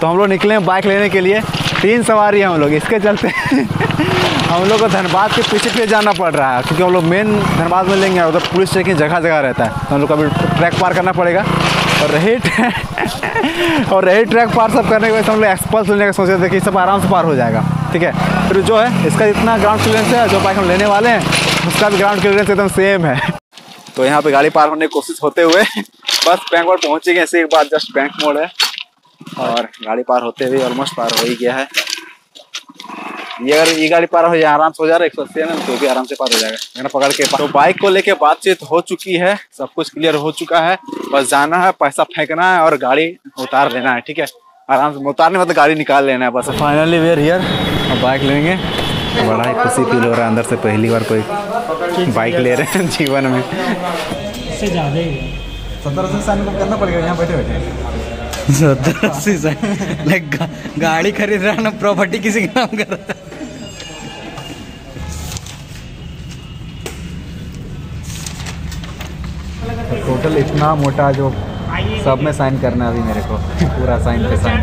तो हम लोग निकले हैं बाइक लेने के लिए। तीन सवारी हैं हम लोग, इसके चलते हम लोग को धनबाद के पीछे पीछे जाना पड़ रहा है, क्योंकि हम लोग मेन धनबाद में लेंगे उधर पुलिस चेकिंग जगह जगह रहता है। तो हम लोग को अभी ट्रैक पार करना पड़ेगा। और रही और रही ट्रैक पार सब करने के बाद हम लोग एक्सपल्स लेने का सोचे थे कि सब आराम से पार हो जाएगा। ठीक है? फिर जो है, इसका जितना ग्राउंड क्लियरेंस है, जो बाइक हम लेने वाले हैं, उसका भी ग्राउंड क्लियरेंस एकदम सेम है। तो यहाँ पे गाड़ी पार होने की कोशिश होते हुए बस बैंक मोड़ पहुँचे गए ऐसे एक बार जस्ट बैंक मोड़ है। और गाड़ी पार होते हुए ऑलमोस्ट पार हो ही गया है। ये अगर ये गाड़ी पार हो जाए आराम से हो जा रहा है एक सौ अस्सी में तो भी आराम से पार हो जाएगा। मैंने पकड़ के तो बाइक को लेके बातचीत हो चुकी है सब कुछ क्लियर हो चुका है। बस जाना है पैसा फेंकना है और गाड़ी उतार लेना है ठीक है? आराम से उतारने मतलब गाड़ी निकाल लेना है बस। फाइनली वेयर हियर अब बाइक लेंगे। बड़ा ही खुशी फील हो रहा है अंदर से पहली बार कोई बाइक ले रहे हैं जीवन में। इससे ज़्यादा ही सत्तर अस्सी साल करना पड़ेगा यहाँ बैठे बैठे लाइक गाड़ी खरीद रहा है ना प्रॉपर्टी किसी के नाम कर रहा टोटल इतना मोटा जो सब में साइन करना है अभी मेरे को पूरा साइन पे साइन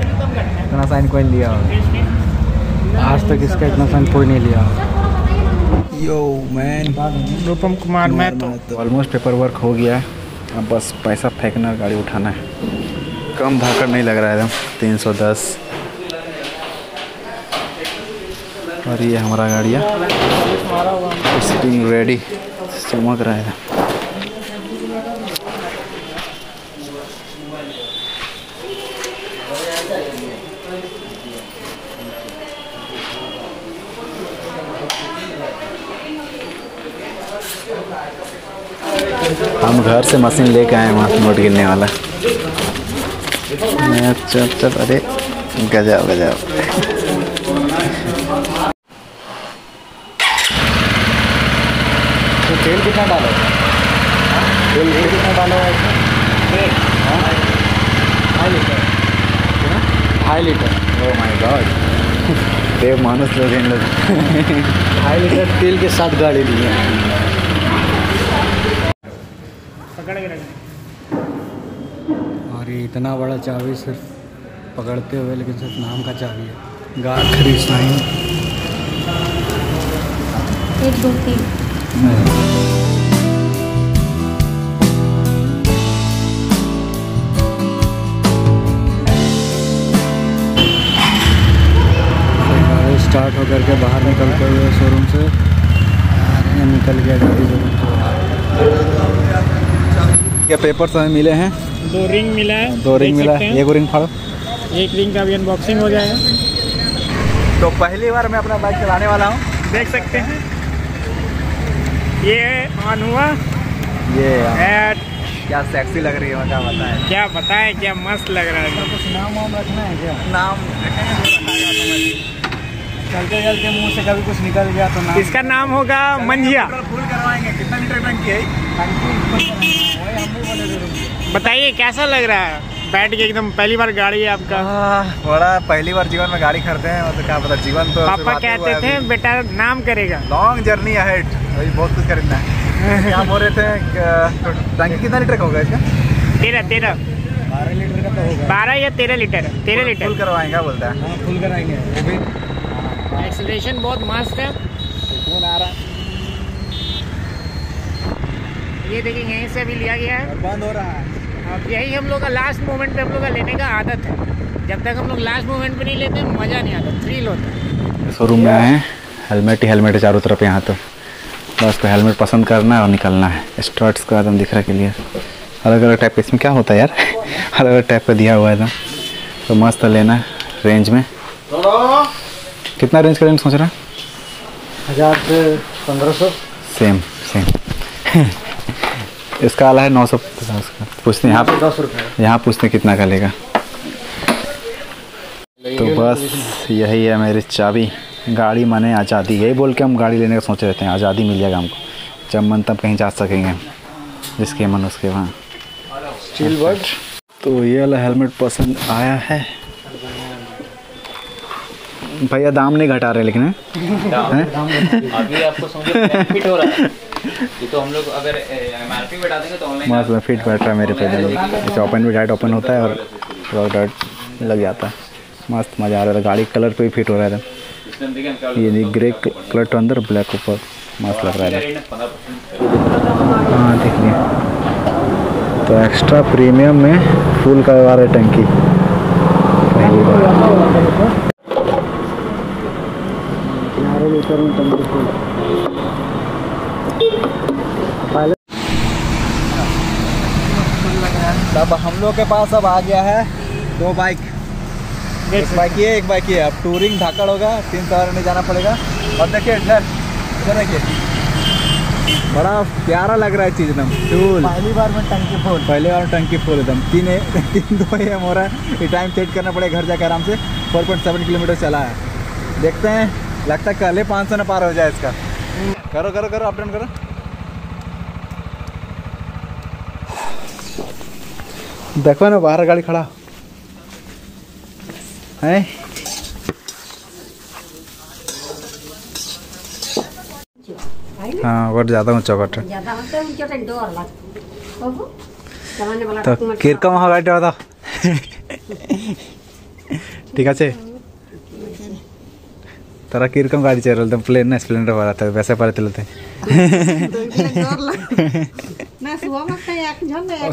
इतना साइन कोई नहीं लिया होगा आज तक इसका इतना साइन कोई नहीं लिया यो मैन रूपम कुमार मैं तो ऑलमोस्ट पेपर वर्क हो गया है अब बस पैसा फेंकना गाड़ी उठाना है कम भाकर नहीं लग रहा है तीन सौ दस। और ये हमारा गाड़िया। सिटिंग रेडी चमक रहा है। हम घर से मशीन लेके आए वहाँ नोट गिनने वाला। चल चल अरे गजब गजब। तो तेल कितना डालो? तेल तेल कितना डालो? ढाई लीटर। ढाई लीटर। ओ माय गॉड देव मानुस लोग हैं इन लोग। ढाई लीटर तेल के साथ गाड़ी ली है। पकड़ के रखना और ये इतना बड़ा चाबी सिर्फ़ पकड़ते हुए लेकिन सिर्फ़ नाम का चाबी है। गाड़ खरीद साइन एक दो तीन। गाड़ी स्टार्ट होकर के बाहर निकलते हुए शोरूम से निकल गया गाड़ी शोरूम पेपर्स हमें मिले हैं? दो रिंग मिला है दो रिंग मिला है एक रिंग फाड़ो। एक रिंग का भी अनबॉक्सिंग हो जाएगा। तो पहली बार मैं अपना बाइक चलाने वाला हूँ। देख सकते हैं। ये ऑन हुआ ये एट क्या सेक्सी लग रही है मैं क्या बताएँ? क्या बताएँ क्या मस्त लग रहा है कुछ नाम वाम रखना है क्या? नाम चलते चलते मुँह से कभी कुछ निकल गया तो नाम इसका नाम होगा मंझिया। फुल करवाएँगे कितना लीटर टंकी है बताइए कैसा लग रहा है? बैठ के एकदम पहली बार गाड़ी है आपका। बड़ा पहली बार जीवन में गाड़ी खरीदे हैं तो क्या पता जीवन तो पापा कहते थे बेटा नाम करेगा। लॉन्ग जर्नी अहेड अभी बहुत कुछ खरीदना है। क्या बोल रहे थे कि- टंकी कितना लीटर का होगा इसका? तेरह तेरह बारह लीटर का तो होगा। बारह या तेरह लीटर? तेरह लीटर। फुल करवाएँगे बोलता है। हाँ फुल कराएँगे। वो भी एक्सलेशन बहुत मस्त है। सुकून आ रहा। है ये देखिए यहीं से अभी लिया गया है। बंद हो रहा है। अब यही हम लोग का लास्ट मोमेंट पे हम लोग का लेने का आदत है। जब तक हम लोग लास्ट मोमेंट पे नहीं लेते मज़ा नहीं आता थ्रिल होता है। शोरूम में आए हैं हेलमेट ही हेलमेट है चारों तरफ़ यहाँ तो। बस को हेलमेट पसंद करना है और निकलना है। स्टर्ट्स का एकदम दिख रहा है क्लियर अलग अलग टाइप का इसमें क्या होता है यार? अलग अलग टाइप का दिया हुआ है एकदम तो मस्त लेना है रेंज में। कितना रेंज का रेंज सोच रहा है? हज़ार से पंद्रह सौ। सेम सेम इसका आला है नौ सौ पचास का। पूछते यहाँ पे दस रुपये यहाँ पूछते कितना का लेगा। तो बस यही है मेरी चाबी। गाड़ी माने आज़ादी यही बोल के हम गाड़ी लेने का सोच रहते हैं। आज़ादी मिल जाएगा हमको। जब मन तब कहीं जा सकेंगे जिसके मन उसके वहाँ। तो ये वाला हेलमेट पसंद आया है। भैया दाम नहीं घटा रहे लेकिन हैं? अभी आपको समझो फिट हो रहा है। ये तो हम लोग अगर एमआरपी बढ़ा देंगे तो ऑनलाइन मस्त में फिट बैठ रहा है मेरे पे जैसे ओपन भी डायरेक्ट ओपन होता है और डायरेक्ट लग जाता है। मस्त मज़ा आ रहा था गाड़ी कलर पे भी फिट हो रहा था ये नहीं ग्रे कलर तो अंदर ब्लैक ऊपर। मस्त लग रहा है। हाँ देखिए। तो एक्स्ट्रा प्रीमियम में फुल करवा रहे टंकी पहली बार तब हम लोग के पास अब आ गया है दो बाइक एक बाइक ये एक बाइक ये। अब टूरिंग धाकड़ होगा तीन सवार में जाना पड़ेगा। और देखिए इधर इधर देखिए। बड़ा प्यारा लग रहा है चीज़ एकदम। फूल पहली बार में टंकी फूल पहले बार टंकी फुल एकदम। तीन तीन दो एम हो रहा है। ये टाइम सेट करना पड़ेगा घर जाकर आराम से। फोर पॉइंट सेवन किलोमीटर चला है। देखते हैं। लगता है कल ही पाँच सौ ना पार हो जाए इसका। करो करो करो अपडाउन करो। देखो ना बाहर गाड़ी खड़ा। है? हाँ और ज़्यादा ऊँचा कट ज़्यादा होते हैं तो डर लगता তারা কিরকম গাড়ি চাই বলতাম প্লেন না স্প্লেন্ডার বাড়াতে হবে ব্যবসা পাড়াতে লতে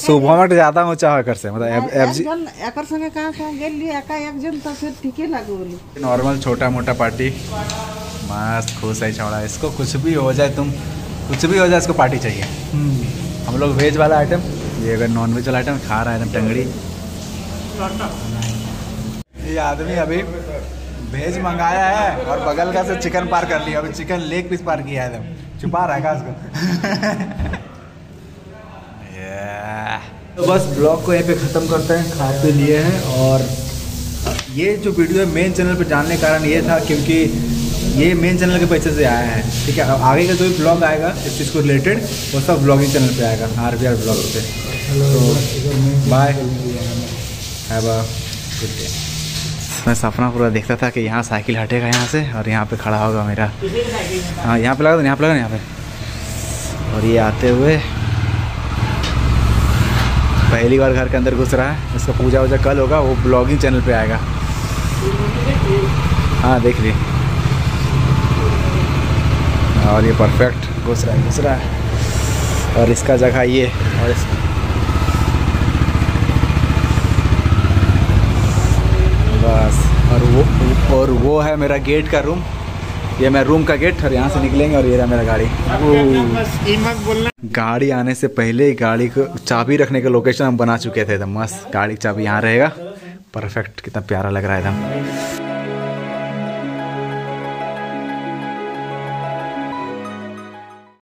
सुबह में ज़्यादा ऊँचा है कर से मतलब एब एब एक जन तो फिर ठीक है नॉर्मल छोटा मोटा पार्टी मस्त खुश है छोड़ा इसको कुछ भी हो जाए तुम कुछ भी हो जाए इसको पार्टी चाहिए। हम्म। हम लोग वेज वाला आइटम ये अगर नॉन वेज वाला आइटम खा रहा है टंगड़ी। ये आदमी अभी वेज मंगाया है और बगल का से चिकन पार कर लिया। अभी चिकन लेग पीस पार किया है एकदम। छुपा रहा है का उसको तो बस ब्लॉग को यहीं पे ख़त्म करते हैं खा पी लिए हैं और ये जो वीडियो है मेन चैनल पे जानने का कारण ये था क्योंकि ये मेन चैनल के पैसे से आया है। ठीक है अब आगे का जो भी ब्लॉग आएगा इस चीज़ को रिलेटेड वो सब ब्लॉगिंग चैनल पे आएगा आर बी आर ब्लॉग पे तो bye have a good day मैं सपना पूरा देखता था कि यहाँ साइकिल हटेगा यहाँ से और यहाँ पे खड़ा होगा मेरा। हाँ यहाँ पे लगा यहाँ पे लगा यहाँ पे। और ये आते हुए पहली बार घर के अंदर घुस रहा है। इसका पूजा वूजा कल होगा, वो ब्लॉगिंग चैनल पे आएगा। हाँ देख ली। और ये परफेक्ट घुस रहा है, घुस रहा है। और इसका जगह ये, और इस बस। और वो और वो है मेरा गेट का रूम ये मेरा रूम का गेट और यहाँ से निकलेंगे और ये रहा मेरा गाड़ी। गाड़ी आने से पहले ही गाड़ी को चाबी रखने का लोकेशन हम बना चुके थे एकदम मस्त। गाड़ी चाबी यहाँ रहेगा। परफेक्ट कितना प्यारा लग रहा है एकदम।